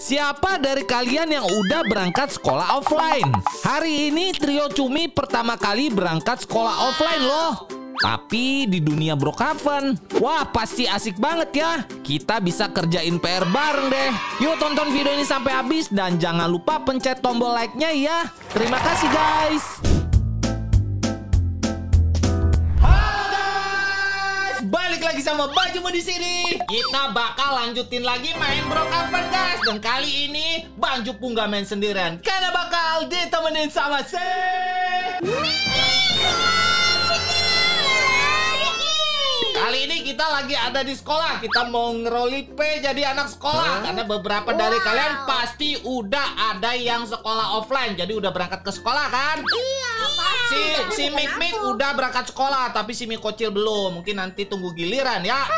Siapa dari kalian yang udah berangkat sekolah offline? Hari ini trio cumi pertama kali berangkat sekolah offline loh. Tapi di dunia Brookhaven, wah pasti asik banget ya. Kita bisa kerjain PR bareng deh. Yuk tonton video ini sampai habis dan jangan lupa pencet tombol like-nya ya. Terima kasih guys. Balik lagi sama Baju di sini. Kita bakal lanjutin lagi main Brookhaven guys. Dan kali ini Bang Jupu nggak main sendirian, karena bakal ditemenin sama saya. Kali ini kita lagi ada di sekolah. Kita mau ngeroli P jadi anak sekolah. Karena beberapa dari kalian pasti udah ada yang sekolah offline. Jadi udah berangkat ke sekolah kan? Iya, Si si Mik Mik udah berangkat sekolah, tapi si Mik Kocil belum. Mungkin nanti tunggu giliran ya.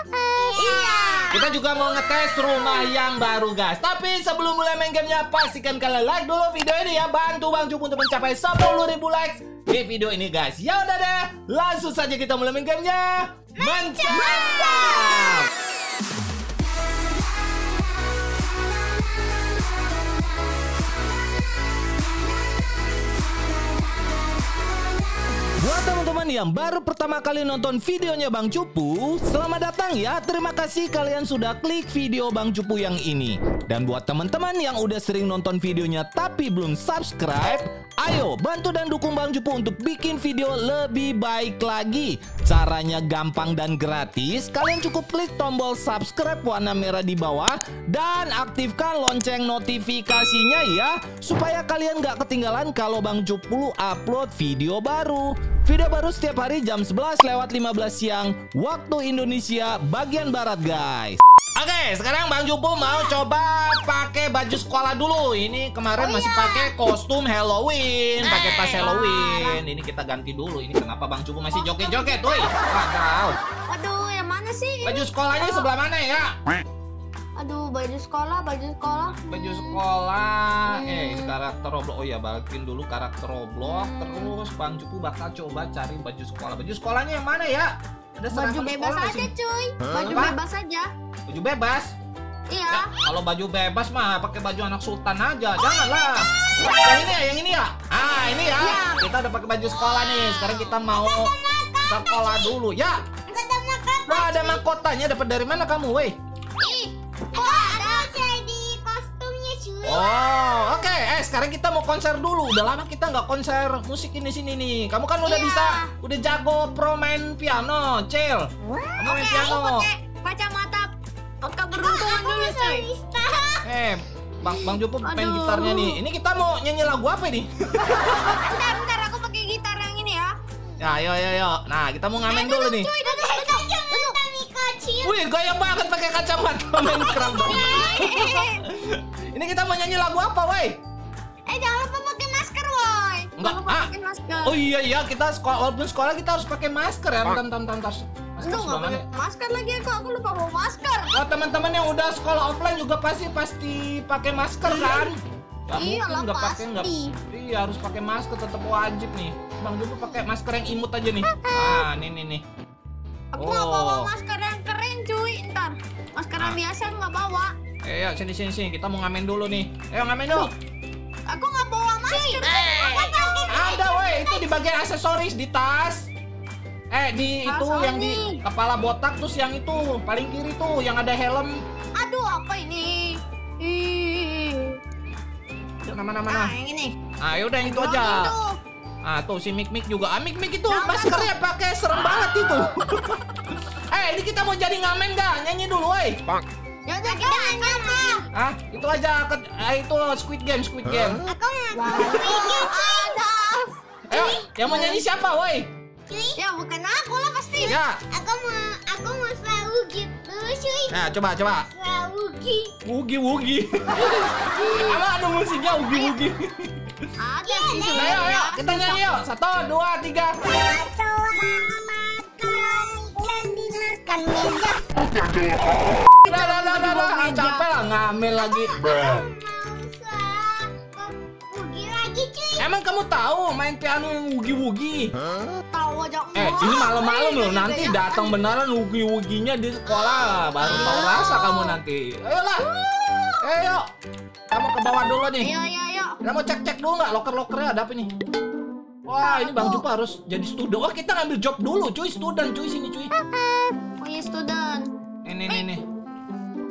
Iya. Kita juga mau ngetes rumah yang baru guys. Tapi sebelum mulai main gamenya, pastikan kalian like dulu video ini ya. Bantu Bang Cup untuk mencapai 10.000 likes di video ini guys. Ya udah deh, langsung saja kita mulai main gamenya. Mantap! Buat yang baru pertama kali nonton videonya Bang Cupu, selamat datang ya. Terima kasih kalian sudah klik video Bang Cupu yang ini. Dan buat teman-teman yang udah sering nonton videonya tapi belum subscribe, ayo bantu dan dukung Bang Cupu untuk bikin video lebih baik lagi. Caranya gampang dan gratis. Kalian cukup klik tombol subscribe warna merah di bawah dan aktifkan lonceng notifikasinya ya supaya kalian gak ketinggalan kalau Bang Cupu upload video baru. Video baru setiap hari jam 11 lewat 15 siang waktu Indonesia bagian barat guys. Oke, sekarang Bang Jupu mau coba pakai baju sekolah dulu. Ini kemarin masih pakai kostum Halloween, pakai tas Halloween. Ini kita ganti dulu. Ini kenapa Bang Jupu masih joget-joget, woi? Waduh. Aduh, yang mana sih? Baju sekolahnya sebelah mana ya? Aduh, baju sekolah, baju sekolah. Baju sekolah. Eh, ini karakter Roblox. Oh ya, balikin dulu karakter Roblox. Terus Bang Jupu bakal coba cari baju sekolah. Baju sekolahnya yang mana ya? Ada Baju bebas aja, sini. cuy. Baju Apa? bebas aja. Baju bebas. Iya. Ya, kalau baju bebas mah pakai baju anak sultan aja. Janganlah. Yang ini ya, yang ini ya. Ah, ini ya. Iya. Kita udah pakai baju sekolah nih. Sekarang kita mau sekolah dulu. Ya. Ada mahkotanya dapat dari mana kamu, weh? Oh, oke. Eh, sekarang kita mau konser dulu. Udah lama kita nggak konser musik ini sini nih. Kamu kan udah Iya. bisa, udah jago pro main piano, Cil. Kamu main Oke, piano. aku pakai kacamata keberuntungan dulu, cuy. Eh, Bang Bang Jupu main gitarnya nih. Ini kita mau nyanyi lagu apa nih? Bentar, bentar, aku pakai gitar yang ini ya. Ya, ayo, ayo, ayo. Nah, kita mau ngamen dulu nih. Cuy, duduk, duduk. Wih, gaya banget pakai kacamata main keren banget. Ini kita mau nyanyi lagu apa, woi? Eh, jangan lupa pakai masker, woi. Enggak, lupa ah. pakai masker. Oh iya iya, kita sekolah walaupun sekolah kita harus pakai masker ya. Bentar, bentar, bentar. Masker Aduh, sebelah nggak mana? pakai masker lagi aku. Aku lupa bawa masker. Oh, teman-teman yang udah sekolah offline juga pasti pasti pakai masker kan? Gak Iya mungkin lah, nggak pakai nggak. pasti. Iya harus pakai masker tetap wajib nih. Bang dulu pakai masker yang imut aja nih. Ah, nih nih nih. Aku nggak bawa Oh. masker yang keren, cuy. Ntar, masker yang Ah. biasa nggak bawa. Eh, ya sini sini sini. Kita mau ngamen dulu nih. Ayo ngamen dulu. Aku nggak bawa masker. Ada woi, itu di bagian aksesoris di tas. Eh, di Tas itu yang di kepala botak terus yang itu paling kiri tuh yang ada helm. Aduh, apa ini? Ih. Mana mana Nah, mana. yang ini. Ah, yaudah yang itu aja. Ah, tuh si Mik Mik juga. Ah, Mik Mik itu Jangan maskernya pakai serem banget itu. eh, ini kita mau jadi ngamen gak? Nyanyi dulu, woi. Ya udah kita apa? Ah, itu aja ke- ah, itu Squid Game, Squid Game. Aku mau Ada. Ayo, yang mau nyanyi siapa, woi? Ya bukan aku lah pasti. Ya. Aku mau aku mau selalu gitu, cuy. Nah, coba coba. Selalu gitu. Wugi wugi. Emang ada musiknya wugi wugi. Ada sih Nah, ayo, ayo, kita nyanyi yuk. Satu, dua, tiga. Udah, udah, udah, udah, udah. Ah, capek lah ngamil lagi. Emang kamu tahu main piano yang wugi-wugi? Tahu aja. Eh, ini malam-malam loh. Nanti datang beneran wugi-wuginya di sekolah. Baru tahu rasa kamu nanti. Ayolah. Eh, yuk. Kita mau ke bawah dulu nih. Ayo, ayo, ayo. Kita mau cek-cek dulu nggak loker-lokernya ada apa nih? Wah, ini Bang Jupa harus jadi student. Wah, kita ngambil job dulu, cuy. Student, cuy. Sini, cuy. Iya, student. Ini, ini, nih.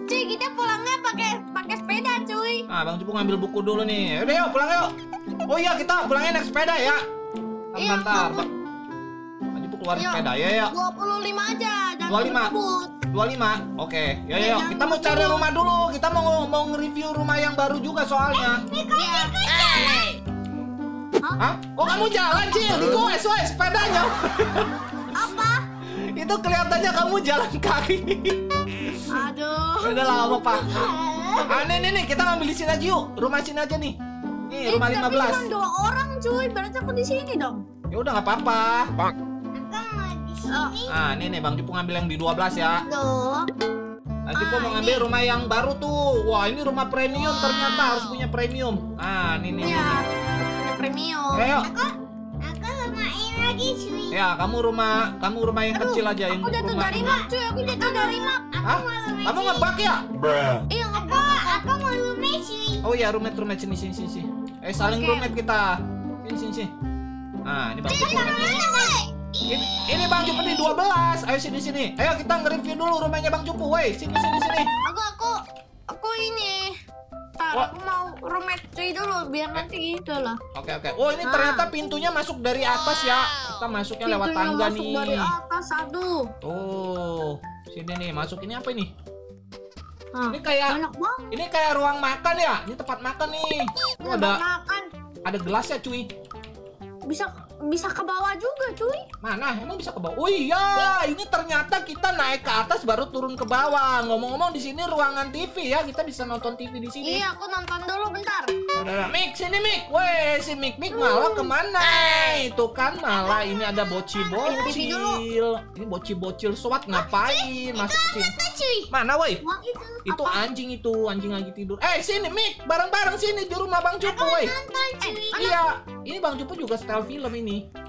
Cuy, kita pulangnya pakai pakai sepeda, cuy. Ah, Bang Jupa ngambil buku dulu nih. Udah, yuk, pulang yuk. Oh iya, kita pulangnya naik sepeda ya. Iya, Bentar, Bang. Jupa keluarin Iya. sepeda. Ya, ya. 25 aja, jangan 25. ngebut. 25. Oke. Ya, ya, Iya, yuk. Kita mau cari rumah dulu. Kita mau mau nge-review rumah yang baru juga soalnya. Iya. Hah? Hah? Oh, kamu jalan, Cil. Di gue, sepedanya. Itu kelihatannya kamu jalan kaki. Aduh. Udah lama, Pak. Ah, nih, nih. Kita ngambil di sini aja yuk. Rumah sini aja nih. Nih, rumah Eh, tapi 15. cuma dua orang, cuy. Berarti aku di sini dong. Ya udah nggak apa-apa. Oh, Ah, nih nih Bang Jupu ngambil yang di 12 ya. tuh. Bang Jupu Ah, mau ngambil rumah yang baru tuh. Wah, ini rumah premium ternyata harus punya premium. Ah, nih nih. Iya. premium. Ayo. Aku lagi, cuy. Ya, kamu rumah kamu rumah yang kecil aja yang Aku jatuh rumah. dari map, cuy. Aku jatuh dari map. Hah? Kamu ngebak ya? Iya, ngebak. Aku mau roommate, cuy. Oh iya, roommate roommate sini sini sini. Eh, saling Oke. roommate kita. Sini sini sini. Nah, ini Bang Jupu. Ini, ini Bang Jupu di 12. Ayo sini sini. Ayo kita nge-review dulu rumahnya Bang Jupu. Woi, sini sini sini. Aku, aku, aku ini. Wah. aku mau roommate cuy dulu biar nanti gitu lah. Oke oke. Oh ini Ah. ternyata pintunya masuk dari atas ya. Kita masuknya lewat Pintunya tangga masuk nih. dari atas, aduh. Oh, sini nih masuk ini apa ini? Ini kayak ini kayak ruang makan ya. Ini tempat makan nih. Ini Oh, ada makan. ada gelasnya cuy. Bisa bisa ke bawah juga, cuy. Mana? Emang bisa ke bawah? Oh iya, ini ternyata kita naik ke atas baru turun ke bawah. Ngomong-ngomong di sini ruangan TV ya. Kita bisa nonton TV di sini. Iya, aku nonton dulu bentar. Udah. Mik, sini Mik. Weh, si Mik Mik malah ke mana? Itu kan malah ini ada bocil-bocil. Ini bocil-bocil SWAT ngapain masuk sini? cuy. Mana woi? Itu. Itu anjing itu, anjing lagi tidur. Eh, sini Mik, bareng-bareng sini di rumah Bang Cupu woi. Cuy. Iya, ini Bang Cupu juga style film ini.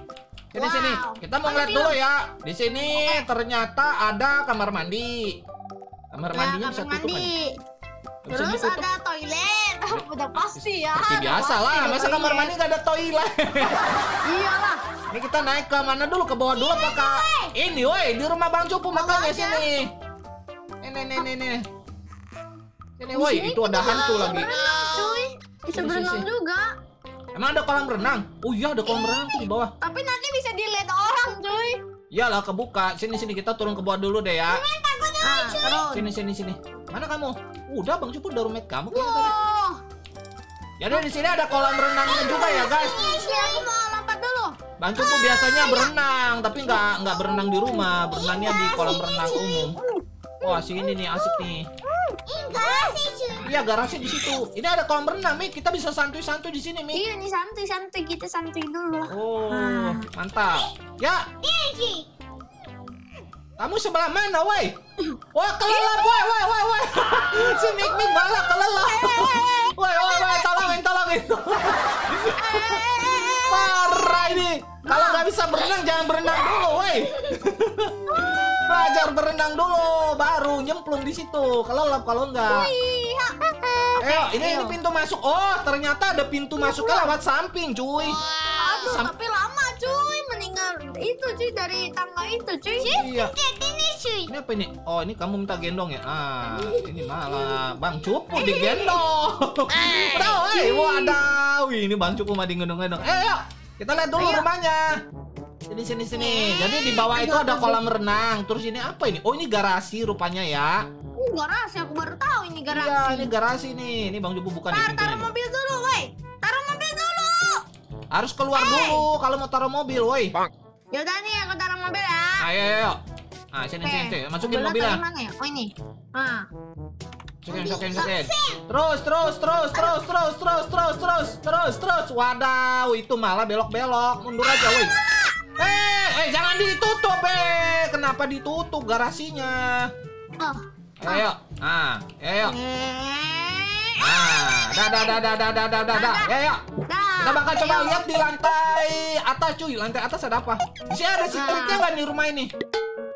Sini Wow. sini, kita mau ngeliat dulu ya. Di sini ternyata ada kamar mandi. Kamar Ya, mandinya bisa kamar tutup kan? mandi. Bisa Terus ditutup. ada toilet. Udah pasti ya. Seperti biasa lah, Pasti masa kamar toilet. mandi gak ada toilet? Iyalah. Ini kita naik ke mana dulu? Ke bawah dulu apa ke ini woi di rumah Bang Cupu makanya sini. Ini nih nih nih. Sini Di woi, itu ada hantu lagi. Cuy. Bisa berenang juga. Emang ada kolam renang? Oh iya ada kolam renang tuh di bawah. Tapi nanti bisa dilihat orang, cuy. Iyalah kebuka. Sini sini kita turun ke bawah dulu deh ya. Ah, terus. Sini sini sini. Mana kamu? Udah Bang Cupu udah roommate kamu. Wah. Jadi di sini ada kolam renangnya juga ya guys. Iya, aku mau lompat dulu. Bang Cupu biasanya berenang, tapi nggak nggak berenang di rumah, berenangnya di kolam renang umum. Wah sini nih asik nih. Enggak sih, cuy. Iya garasi di situ. Ini ada kolam renang, Mik. Kita bisa santuy-santuy di sini, Mik. Iya nih santuy-santuy kita santuy dulu lah. Oh, Ah. mantap. Ya, Iya kamu sebelah mana, woi? Wah, kelelap, woi, woi, woi, woi. si Mik Mik malah kelelap. Woi, woi, woi, tolongin, tolongin. Parah ini. Kalau nggak bisa berenang, jangan berenang dulu, woi. Berenang dulu, baru nyemplung di situ. Kelelap kalau nggak. Iya. Ayo, ini ini pintu masuk. Oh, ternyata ada pintu masuknya lewat samping, cuy. Aduh, Sam- tapi lama cuy meninggal itu cuy dari tangga itu cuy. Iya. Ini cuy. Ini apa ini? Oh, ini kamu minta gendong ya? Ah, ini malah Bang Cupu digendong. Udah, woi, wadaw. Ini Bang Cupu mah digendong-gendong. Eh, yuk. Kita lihat dulu Ayo. rumahnya. Sini, sini, sini. Jadi di bawah itu ada kolam renang. Terus ini apa ini? Oh, ini garasi rupanya ya. Uh, garasi aku baru tahu ini garasi. Iya, ini garasi nih. Ini Bang Cupu bukan di Tar, taruh mobil dulu, woi. Taruh mobil dulu. Harus keluar dulu kalau mau taruh mobil, woi. Yaudah nih, aku taruh mobil ya. Ayo, ayo, ayo. Ah, sini, sini, sini. Masukin mobilnya. Mana ya? Oh ini. Ah. Masukin, masukin, masukin. Terus, terus, terus, terus, terus, terus, terus, terus, terus, terus. Wadaw, itu malah belok-belok. Mundur aja, woi. Eh, eh, jangan ditutup, eh. Kenapa ditutup garasinya? Oh. Ayo, ah, ayo. Eh. Ah, dah, dah, dah, dah, dah, dah, dah, dah, dah. Ya, ya. Dah. Kita bakal coba ayo. lihat di lantai atas, cuy. Lantai atas ada apa? Di sini ada secretnya nggak di rumah ini?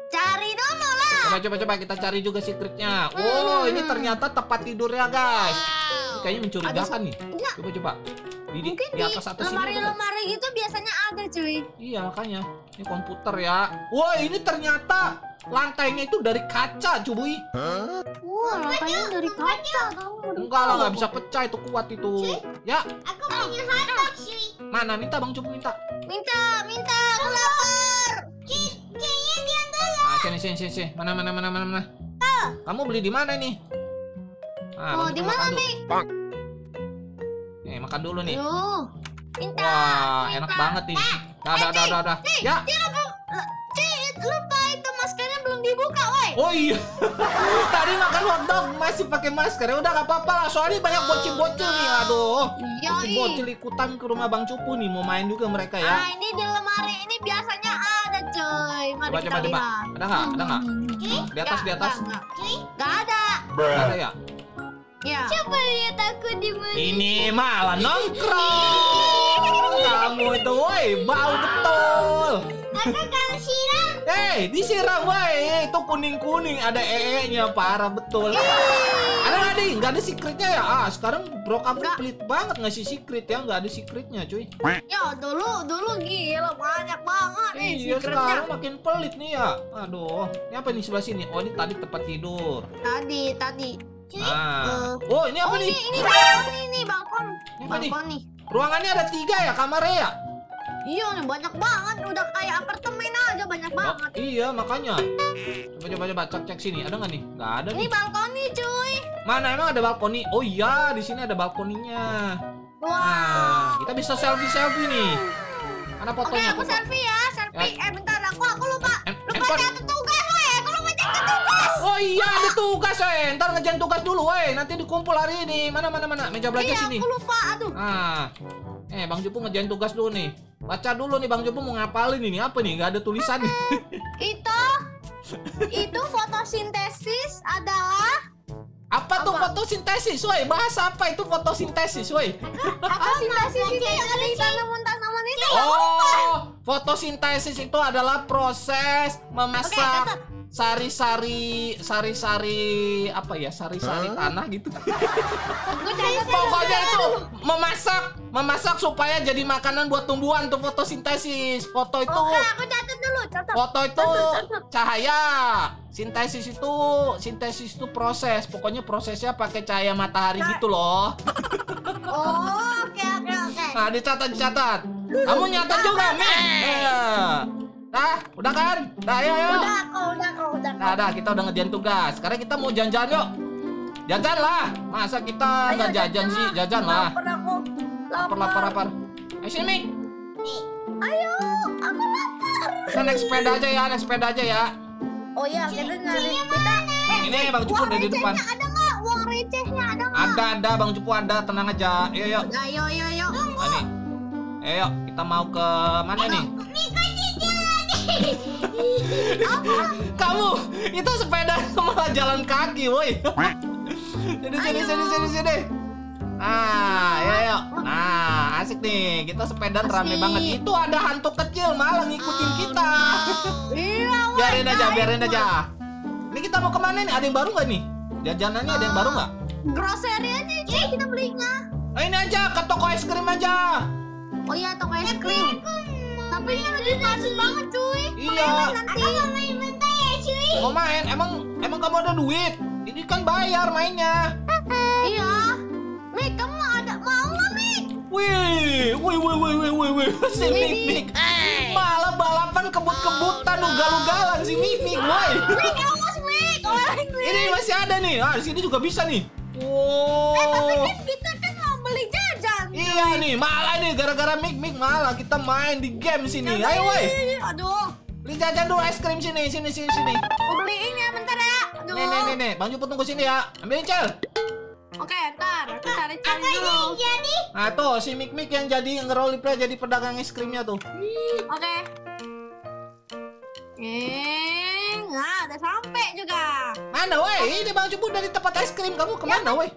Cari dulu lah. Coba coba coba kita cari juga secretnya. Oh, ini ternyata tempat tidurnya, guys. Kayaknya mencurigakan nih. Coba coba. Di, di, Mungkin di atas atas ini. lemari-lemari gitu biasanya ada cuy. Iya, makanya. Ini komputer ya. Wah, ini ternyata lantainya itu dari kaca, cuy. Wah, lantainya dari kaca kamu. Enggak lah, nggak bisa pecah itu kuat itu. Ya, Aku pengen hotdog cuy. mana minta Bang Cupu minta. Minta, minta, aku lapar. Kayaknya dia dulu. Ah, sini sini sini, sini. Mana mana mana mana mana. Kamu beli di mana nih? Ah, Oh, di mana? Nih, makan dulu nih. Minta. Wah, minta. enak banget nih. Dah, dah, dah, dah, dah. Ya. Lupa, itu maskernya belum dibuka, woi. Oh iya. Tadi makan hotdog masih pakai masker. Ya udah gak apa-apa lah. Soalnya banyak bocil-bocil nih. Aduh. Iya, Bocil-bocil ikutan ke rumah Bang Cupu nih. Mau main juga mereka Ah, ya. ini di lemari ini biasanya ada, coy. Mari Coba, kita coba, coba. lihat. Ada nggak? Ada nggak? Hmm. Di atas, di atas. Nggak, ada. Nggak ada ya? Ya. coba lihat aku di mana. Ini malah nongkrong. Kamu itu, woi, bau betul. Aku kan siram. Hei, disiram, woi. Itu kuning-kuning. Ada ee-nya, parah betul. Ada nggak nih? Nggak ada secretnya ya? Ah, sekarang bro kamu Nggak. pelit banget ngasih secret ya. Nggak ada secretnya, cuy. Ya, dulu dulu gila banyak banget nih Iya, secretnya. sekarang makin pelit nih ya. Aduh, ini apa nih sebelah sini? Oh, ini tadi tempat tidur. Tadi, tadi. Nah. Eh. Oh, ini apa oh, nih? ini ini balkon ini balkon. Ini apa nih? Balkon nih. Ruangannya ada tiga ya kamarnya ya? Iya nih banyak banget, udah kayak apartemen aja banyak Oh, banget. iya, makanya. Coba coba coba cek cek sini. Ada nggak nih? Nggak ada Ini nih. balkon nih cuy. Mana emang ada balkoni? Oh iya, di sini ada balkoninya. Nah, Wow. kita bisa selfie selfie nih. Mana Oke, fotonya? aku Foto. selfie ya, selfie. Eh bentar, aku aku lupa. Lupa catat Oh iya, ada tugas, weh. Ntar ngejalan tugas dulu, weh. Nanti dikumpul hari ini. Mana mana mana? Meja belajar Iya, sini. aku lupa. Aduh. Ah, eh Bang Jupu ngerjain tugas dulu nih. Baca dulu nih Bang Jupu mau ngapalin ini apa nih? Gak ada tulisan nih. Itu itu fotosintesis adalah apa tuh fotosintesis, woi? Bahasa apa itu fotosintesis, woi? fotosintesis itu yang dari tanaman-tanaman itu. Oh, fotosintesis itu adalah proses memasak. Sari-sari sari-sari apa ya? Sari-sari tanah gitu. Pokoknya itu memasak memasak supaya jadi makanan buat tumbuhan tuh fotosintesis. Foto itu Oke, aku catat dulu, catat. foto itu Catat, catat. cahaya. Sintesis itu sintesis itu proses. Pokoknya prosesnya pakai cahaya matahari gitu loh. Oh, oke oke oke. Nah, dicatat dicatat. Kamu nyatat juga, Mek. Iya. Dah, udah kan? Dah, ayo, ayo. Udah aku, udah aku, udah aku. Nah, dah, kita udah ngerjain tugas. Sekarang kita mau jajan yuk. Jajan lah. Masa kita nggak jajan sih? Jajan lah. Lapar aku. Lapar, lapar, lapar. Ayo sini. Ayo, aku lapar. Kita naik sepeda aja ya, naik sepeda aja ya. Oh iya, kita nyari kita. Eh, Ini Bang Cupu udah di depan. ada nggak? Uang recehnya ada nggak? Ada, ada, Bang Cupu ada. Tenang aja. Ayo, yuk. Ayo, ayo, ayo. Nah. Ayo, yuk. Kita mau ke mana nih? Kamu itu sepeda malah jalan kaki, woi. Sini sini sini sini sini. Ah, ya ya. Nah, asik nih. Kita sepedaan rame banget. Itu ada hantu kecil malah ngikutin kita. Iya, biarin aja, biarin aja. Ini kita mau ke mana nih? Ada yang baru nggak nih? Jajanannya ada yang baru nggak? Grocery aja, cuy, kita belinya. Oh, ini aja ke toko es krim aja. Oh iya, toko es krim. Tapi ini lagi panas banget, cuy. Iya. Nanti. Aku mau main bentar ya cuy. Mau main? Emang emang kamu ada duit? Ini kan bayar mainnya. Iya. Mik, kamu ada mau nggak, Mik? Wih, wih, wih, wih, wih, wih, wih, si Mik Mik. Malah balapan kebut-kebutan ugal-ugalan si Mik Mik, woi. Mik, awas, Mik. Ini masih ada nih. Ah, di sini juga bisa nih. Tapi Wow. kan kita kan jajan. Iya nih, malah nih gara-gara Mik Mik malah kita main di game sini. Ayo, woi. Aduh. Beli jajan dulu es krim sini, sini, sini, sini. Mau beliin ya bentar ya. Aduh. Nih, nih, nih, nih. Bang Juput tunggu sini ya. Ambilin, Cel. Oke, ntar. Aku cari-cari Aku ini dulu. jadi Nah, tuh si Mik Mik yang jadi nge-role play jadi pedagang es krimnya tuh. Oke. Eh, nggak ada sampai juga. Mana, woi? Ini Bang Juput dari tempat es krim. Kamu ke mana, woi?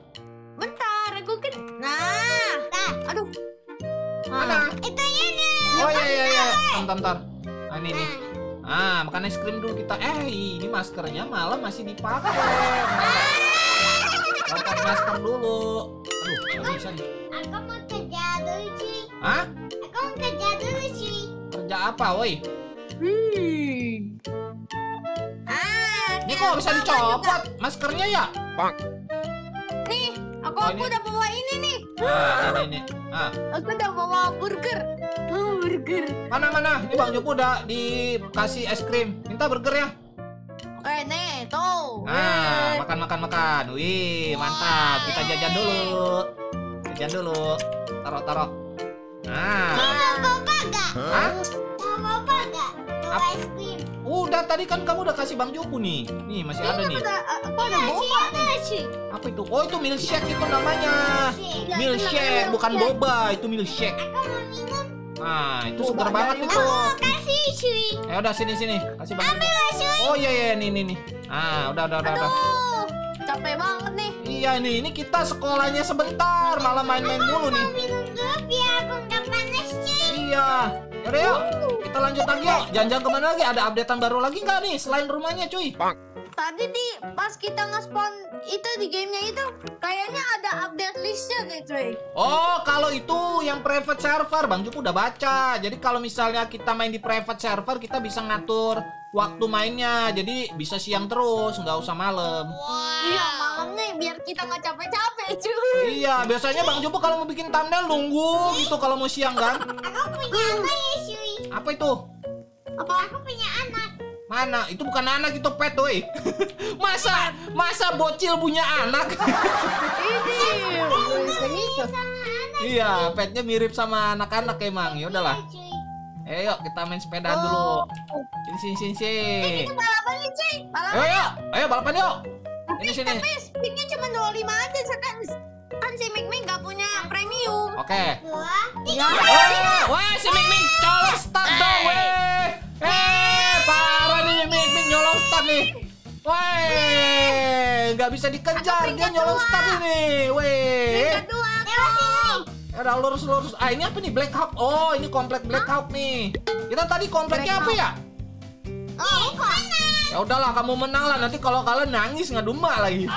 Bentar, aku kan. Nah. Mana? itunya nih. Oh iya iya iya. Bentar bentar. Nah, ini nih. Ah, makan es krim dulu kita. Eh, ini maskernya malam masih dipakai. Pakai masker dulu. Aduh, nggak bisa nih. Aku mau kerja dulu cuy. Hah? Aku mau kerja dulu cuy. Kerja apa, woi? Hmm. Ah, Ini kok bisa dicopot maskernya ya? nih, aku aku udah bawa ini nih. Ah, ini, ini. Ah, Aku udah bawa burger. Oh, burger. mana mana? Ini Bang Jopo udah dikasih es krim. Minta burger ya. Oke, nih, tuh. Ah, makan makan makan. Wih, mantap. Kita jajan dulu. Jajan dulu. Taruh taruh. Nah, Ah, Bapak gak? Hah? Mau bapak gak? Bawa es krim. Udah tadi kan kamu udah kasih Bang Jopo nih. Nih masih ada ini nih. aku aku ada Iya, boba. Ada cuy. Apa itu? Oh itu milkshake itu namanya. Shake. Ya, itu Milkshake bukan boba, itu milkshake. Aku mau minum. Nah, itu Boba seger banget dari itu. Mau kasih cuy. Ya udah sini sini, kasih Bang. Ambil lah cuy. Oh iya iya nih nih nih. Ah, udah udah udah udah. Aduh, capek banget nih. Iya nih, ini kita sekolahnya sebentar, malah main-main dulu nih. Mau minum dulu biar aku nggak panas cuy. Iya. Yaudah yuk, kita lanjut lagi yuk. Jangan-jangan ke mana lagi? Ada updatean baru lagi nggak nih selain rumahnya cuy? Tadi di pas kita nge-spawn itu di gamenya itu kayaknya ada update listnya deh cuy. Oh, kalau itu yang private server, Bang Jupu udah baca. Jadi kalau misalnya kita main di private server, kita bisa ngatur waktu mainnya. Jadi bisa siang terus, nggak usah malam. Iya malam nih biar kita nggak capek-capek cuy. Iya, biasanya Bang Jupu kalau mau bikin thumbnail nunggu gitu kalau mau siang kan. Aku punya apa itu? Apa? Aku punya anak. Mana? Itu bukan anak itu pet, woi. masa masa bocil punya anak? Ini iya, petnya mirip sama anak-anak emang. Ya udahlah. Eh, yuk kita main sepedaan dulu. Sini sini sini sini. Itu balapan nih cuy. Balapan. Ayo yuk, ayo balapan yuk. Tapi Ini sini. tapi speednya cuma 25 aja kan kan si Mik Mik nggak punya premium. Oke. Dua. Iya. Oh, wah si Ming Ming colok start dong, weh. Eh, parah nih Ming Ming nyolong start nih. Weh, nggak bisa dikejar dia nyolong start ini, weh. Kedua Lewat sini. Ada lurus lurus. Ah ini apa nih Black Hawk? Oh ini komplek Black Hawk nih. Kita tadi kompleknya Black apa ya? Oh, bukan. Ya udahlah kamu menang lah nanti kalau kalian nangis nggak domba lagi.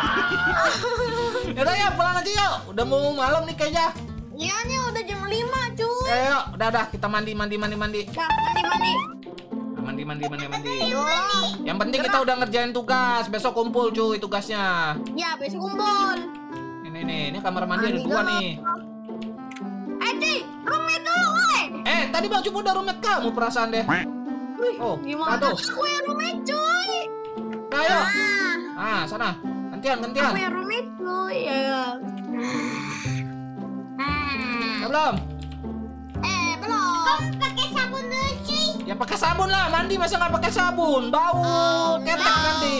ya udah ya pulang aja yuk. Udah mau malam nih kayaknya. Iya nih udah jam 5 cuy. Eh yuk, udah udah kita mandi mandi mandi mandi. Ya, mandi mandi. Mandi mandi mandi mandi. Yo. Yang penting kita udah ngerjain tugas. Besok kumpul cuy tugasnya. Ya, besok kumpul. Ini nih, ini kamar mandi ada dua nih. Eh, roommate dulu, woi. Eh, tadi Bang Cupu udah roommate kamu perasaan deh. Wih, Oh, gimana? aduh. Aku yang roommate, cuy. Ayo. Ah, Ah, sana. Gantian, gantian. aku yang roommate, cuy. Ya. Ya, Ah. belum? Eh, belum. Kamu pakai sabun dulu cuy. Ya pakai sabun lah, mandi masa nggak pakai sabun? Bau, ketek nanti.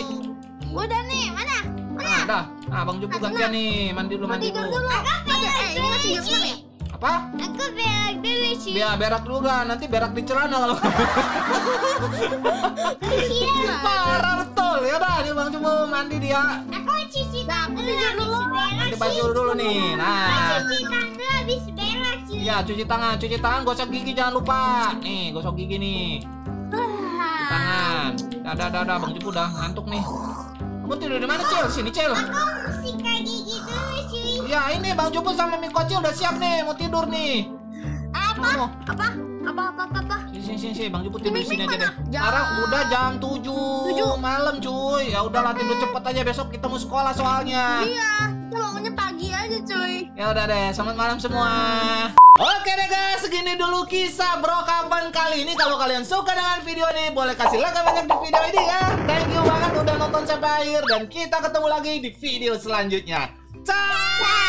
Udah nih, mana? Nah, dah. Ah, Bang Jupu gantian nih, mandi dulu, mandi tidur dulu. dulu. Masih, eh, ini masih jam 6 ya? Apa? Aku berak dulu cuy. Biar berak dulu kan, nanti berak di celana kalau. Iya. Parah betul. Ya udah, nih Bang Jupu mandi dia. Aku cuci tangan dulu cuy. baju dulu nih. Nah. Cuci tangan habis berak cuy. Iya, cuci tangan, cuci tangan, gosok gigi jangan lupa. Nih, gosok gigi nih. Ah. Tangan. Dah, dah, dah, dah. Bang Jupu udah ngantuk nih. Kamu tidur di mana, Cil? Sini, Cil. Aku sikat gigi dulu cuy. Ya, ini Bang Jupu sama Miko Cil udah siap nih, mau tidur nih. Apa? Mau. Apa? Apa, apa, apa, apa? Sini, sini, sini. Bang Jupu tidur sini aja deh. Sekarang udah jam 7, Tujuh. malam, cuy. Ya udahlah tidur cepet aja besok kita mau sekolah soalnya. Iya, kita bangunnya pagi aja, cuy. Ya udah deh, selamat malam semua. Oke deh guys, segini dulu kisah bro kapan kali ini. Kalau kalian suka dengan video ini, boleh kasih like banyak di video ini ya. Thank you banget udah nonton sampai akhir dan kita ketemu lagi di video selanjutnya. Ciao.